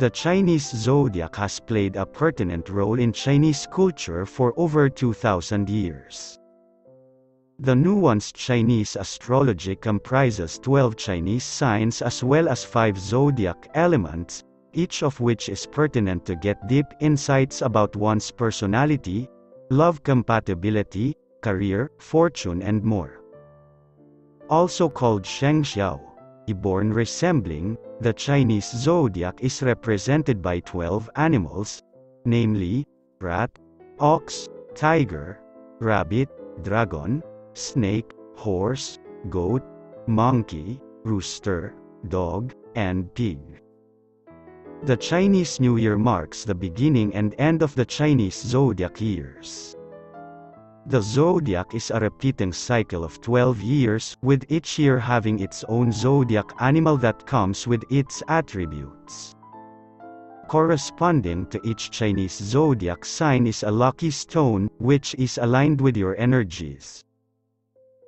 The Chinese zodiac has played a pertinent role in Chinese culture for over 2,000 years. The nuanced Chinese astrology comprises 12 Chinese signs as well as 5 zodiac elements, each of which is pertinent to get deep insights about one's personality, love compatibility, career, fortune and more. Also called Sheng Born resembling, the Chinese zodiac is represented by 12 animals, namely, rat, ox, tiger, rabbit, dragon, snake, horse, goat, monkey, rooster, dog, and pig. The Chinese New Year marks the beginning and end of the Chinese zodiac years. The zodiac is a repeating cycle of 12 years, with each year having its own zodiac animal that comes with its attributes. Corresponding to each Chinese zodiac sign is a lucky stone, which is aligned with your energies.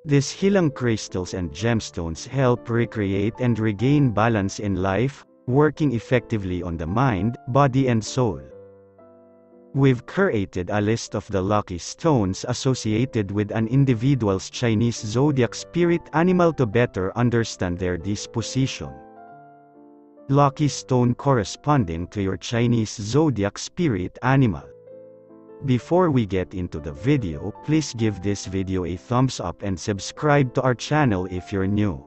These healing crystals and gemstones help recreate and regain balance in life, working effectively on the mind, body and soul. We've created a list of the lucky stones associated with an individual's Chinese zodiac spirit animal to better understand their disposition. Lucky stone corresponding to your Chinese zodiac spirit animal. Before we get into the video, please give this video a thumbs up and subscribe to our channel if you're new.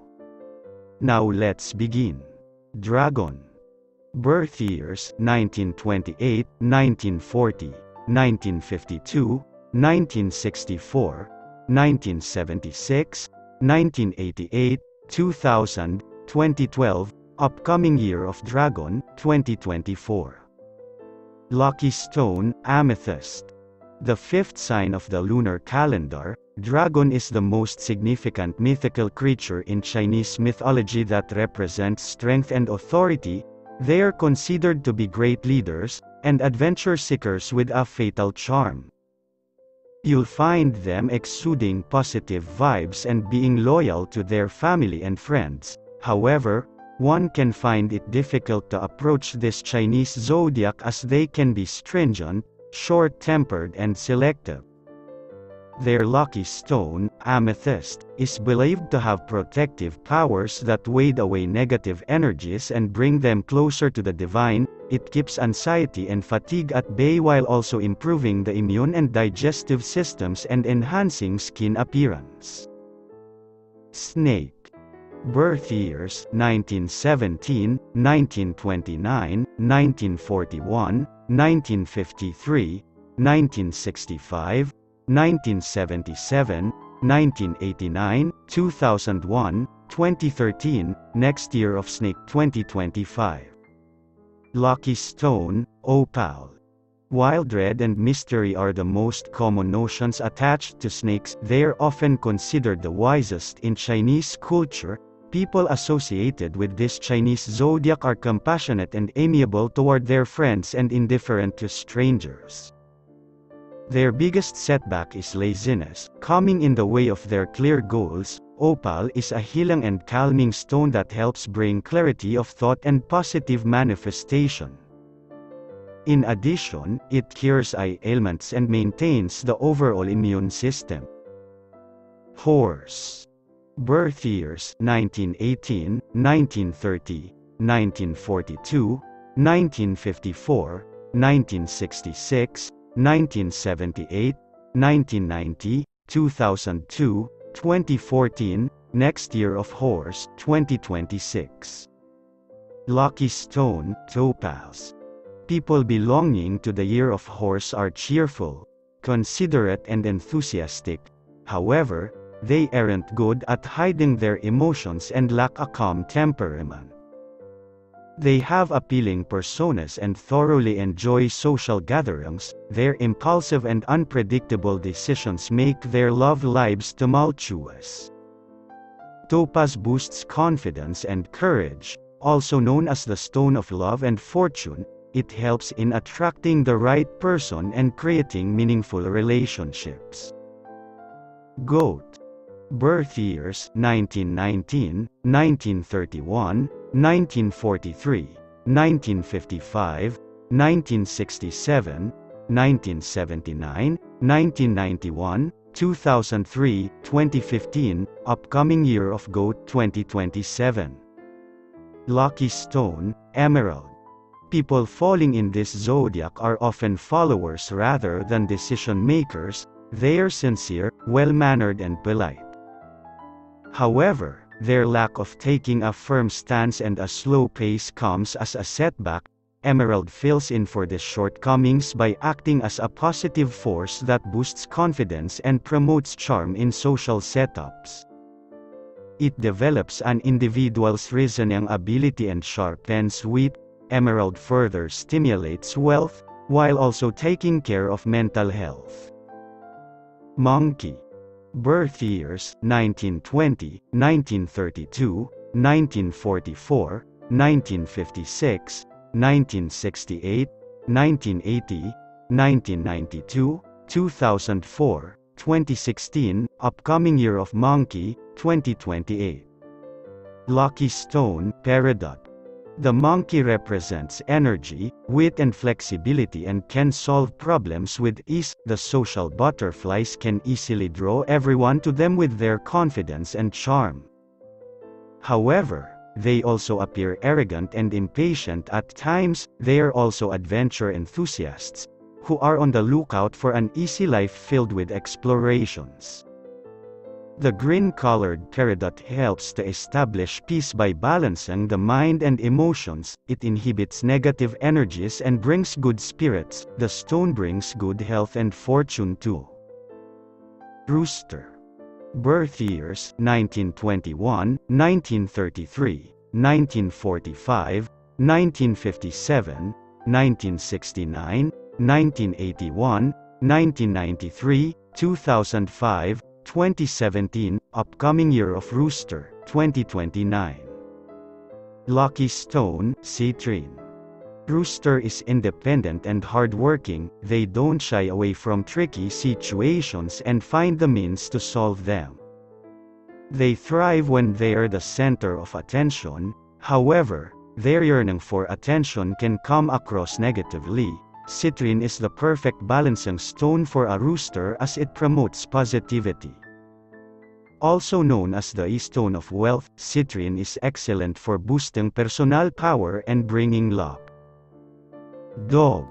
Now let's begin. Dragon. Birth years 1928, 1940, 1952, 1964, 1976, 1988, 2000, 2012, upcoming year of Dragon, 2024. Lucky stone, amethyst. The fifth sign of the lunar calendar, dragon is the most significant mythical creature in Chinese mythology that represents strength and authority. They are considered to be great leaders, and adventure seekers with a fatal charm. You'll find them exuding positive vibes and being loyal to their family and friends. However, one can find it difficult to approach this Chinese zodiac as they can be stringent, short-tempered and selective. Their lucky stone, amethyst, is believed to have protective powers that wade away negative energies and bring them closer to the divine, it keeps anxiety and fatigue at bay while also improving the immune and digestive systems and enhancing skin appearance. Snake Birth years 1917, 1929, 1941, 1953, 1965, 1977, 1989, 2001, 2013, next year of Snake 2025. Lucky Stone, Opal. While dread and mystery are the most common notions attached to snakes, they are often considered the wisest in Chinese culture, People associated with this Chinese zodiac are compassionate and amiable toward their friends and indifferent to strangers. Their biggest setback is laziness, coming in the way of their clear goals. Opal is a healing and calming stone that helps bring clarity of thought and positive manifestation. In addition, it cures eye ailments and maintains the overall immune system. Horse Birth years 1918, 1930, 1942, 1954, 1966, 1978, 1990, 2002, 2014, next year of horse 2026. Lucky Stone, Topaz. People belonging to the year of horse are cheerful, considerate and enthusiastic. However, they aren't good at hiding their emotions and lack a calm temperament. They have appealing personas and thoroughly enjoy social gatherings, their impulsive and unpredictable decisions make their love lives tumultuous. Topaz boosts confidence and courage, also known as the stone of love and fortune, it helps in attracting the right person and creating meaningful relationships. Goat Birth years 1919, 1931, 1943, 1955, 1967, 1979, 1991, 2003, 2015, upcoming year of GOAT 2027. Lucky Stone, Emerald. People falling in this zodiac are often followers rather than decision makers, they are sincere, well-mannered and polite. However, their lack of taking a firm stance and a slow pace comes as a setback, Emerald fills in for these shortcomings by acting as a positive force that boosts confidence and promotes charm in social setups. It develops an individual's reasoning ability and sharpens wit. Emerald further stimulates wealth, while also taking care of mental health. Monkey. Birth years 1920, 1932, 1944, 1956, 1968, 1980, 1992, 2004, 2016, upcoming year of monkey, 2028. Lucky Stone, Peridot. The monkey represents energy, wit and flexibility and can solve problems with ease. The social butterflies can easily draw everyone to them with their confidence and charm. However, they also appear arrogant and impatient at times, they are also adventure enthusiasts, who are on the lookout for an easy life filled with explorations. The green-colored peridot helps to establish peace by balancing the mind and emotions, it inhibits negative energies and brings good spirits, the stone brings good health and fortune too. Rooster. Birth years 1921, 1933, 1945, 1957, 1969, 1981, 1993, 2005, 2017, upcoming year of Rooster, 2029. Lucky Stone, Citrine. Rooster is independent and hardworking, they don't shy away from tricky situations and find the means to solve them. They thrive when they are the center of attention, however, their yearning for attention can come across negatively. Citrine is the perfect balancing stone for a rooster as it promotes positivity. Also known as the E-stone of wealth, citrine is excellent for boosting personal power and bringing luck. Dog.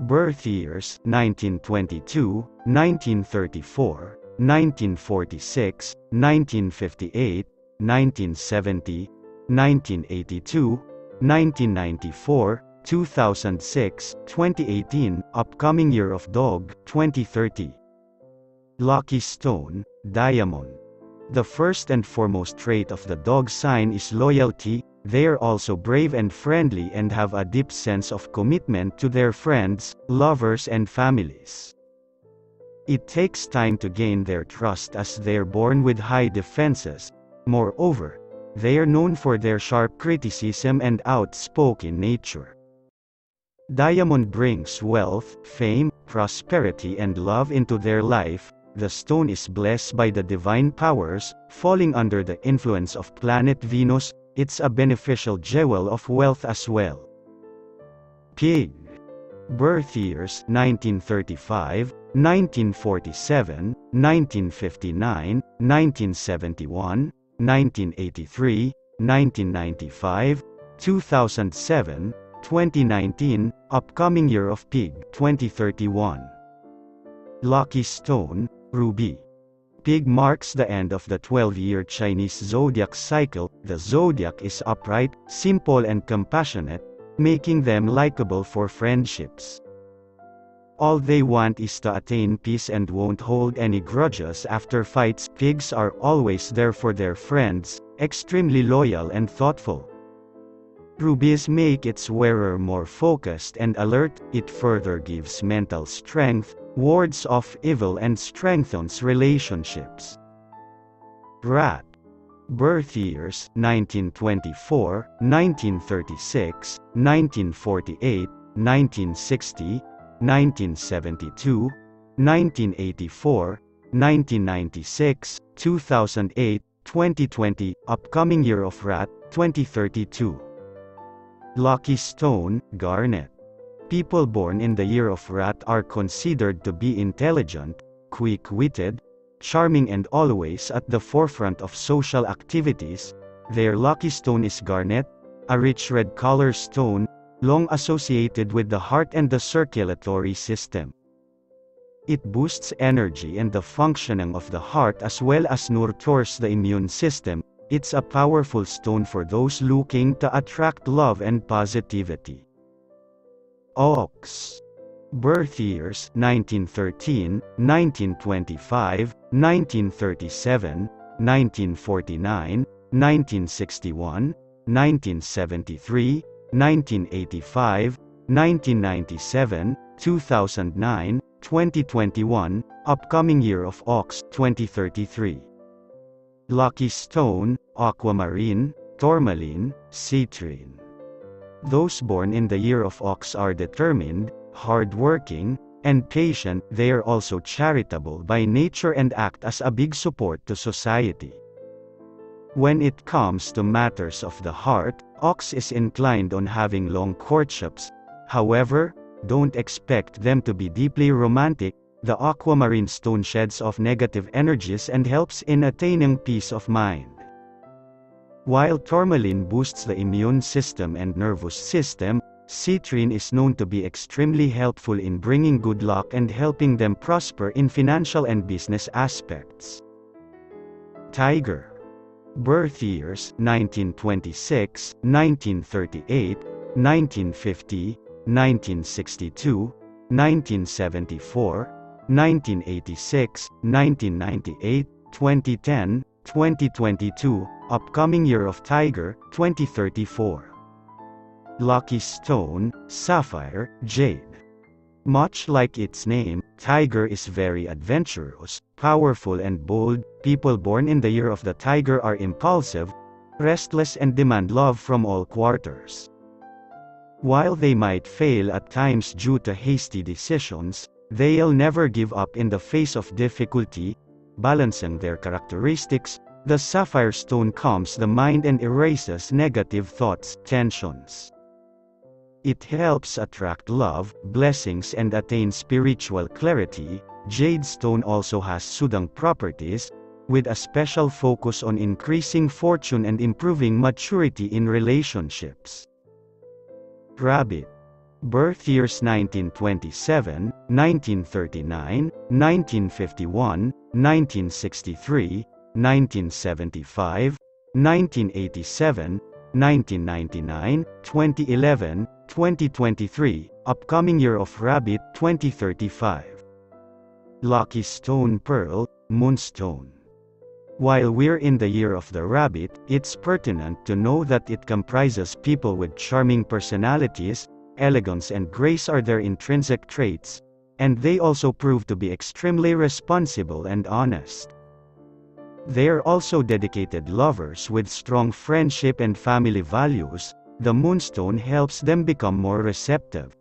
Birth years 1922, 1934, 1946, 1958, 1970, 1982, 1994, 2006, 2018, upcoming year of dog, 2030. Lucky Stone, Diamond. The first and foremost trait of the dog sign is loyalty, they are also brave and friendly and have a deep sense of commitment to their friends, lovers and families. It takes time to gain their trust as they're born with high defenses. Moreover, they are known for their sharp criticism and outspoken nature. Diamond brings wealth, fame, prosperity and love into their life. The stone is blessed by the divine powers, falling under the influence of planet Venus, it's a beneficial jewel of wealth as well. Pig. Birth years 1935, 1947, 1959, 1971, 1983, 1995, 2007, 2019, upcoming year of Pig 2031. Lucky Stone, Ruby. Pig marks the end of the 12-year Chinese zodiac cycle. The zodiac is upright, simple and compassionate, making them likable for friendships. All they want is to attain peace and won't hold any grudges after fights. Pigs are always there for their friends, extremely loyal and thoughtful. Rubies make its wearer more focused and alert, it further gives mental strength, wards off evil and strengthens relationships. Rat. Birth years 1924, 1936, 1948, 1960, 1972, 1984, 1996, 2008, 2020, upcoming year of Rat, 2032. Lucky stone, garnet. People born in the year of rat are considered to be intelligent, quick-witted, charming and always at the forefront of social activities. Their lucky stone is garnet, a rich red color stone, long associated with the heart and the circulatory system. It boosts energy and the functioning of the heart as well as nurtures the immune system. It's a powerful stone for those looking to attract love and positivity. Ox. Birth years 1913, 1925, 1937, 1949, 1961, 1973, 1985, 1997, 2009, 2021, upcoming year of Ox 2033. Lucky stone, aquamarine, tourmaline, citrine. Those born in the year of Ox are determined, hardworking, and patient, they are also charitable by nature and act as a big support to society. When it comes to matters of the heart, Ox is inclined on having long courtships. However, don't expect them to be deeply romantic. The aquamarine stone sheds off negative energies and helps in attaining peace of mind. While tourmaline boosts the immune system and nervous system, citrine is known to be extremely helpful in bringing good luck and helping them prosper in financial and business aspects. Tiger Birth years 1926, 1938, 1950, 1962, 1974, 1986, 1998, 2010, 2022, upcoming year of Tiger, 2034. Lucky stone, sapphire, jade. Much like its name, Tiger is very adventurous, powerful and bold, people born in the year of the tiger are impulsive, restless and demand love from all quarters. While they might fail at times due to hasty decisions, they'll never give up in the face of difficulty, balancing their characteristics, the sapphire stone calms the mind and erases negative thoughts, tensions. It helps attract love, blessings and attain spiritual clarity. Jade stone also has sudang properties, with a special focus on increasing fortune and improving maturity in relationships. Rabbit. Birth years 1927, 1939, 1951, 1963, 1975, 1987, 1999, 2011, 2023, upcoming year of rabbit 2035. Lucky stone pearl, moonstone. While we're in the year of the rabbit, it's pertinent to know that it comprises people with charming personalities, elegance and grace are their intrinsic traits, and they also prove to be extremely responsible and honest. They are also dedicated lovers with strong friendship and family values, the moonstone helps them become more receptive.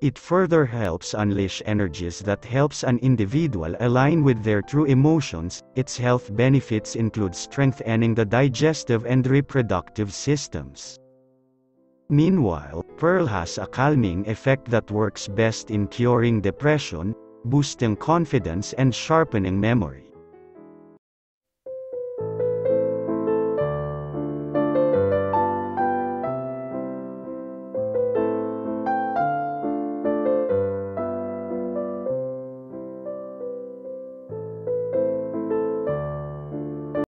It further helps unleash energies that helps an individual align with their true emotions. Its health benefits include strengthening the digestive and reproductive systems. Meanwhile, Pearl has a calming effect that works best in curing depression, boosting confidence and sharpening memory.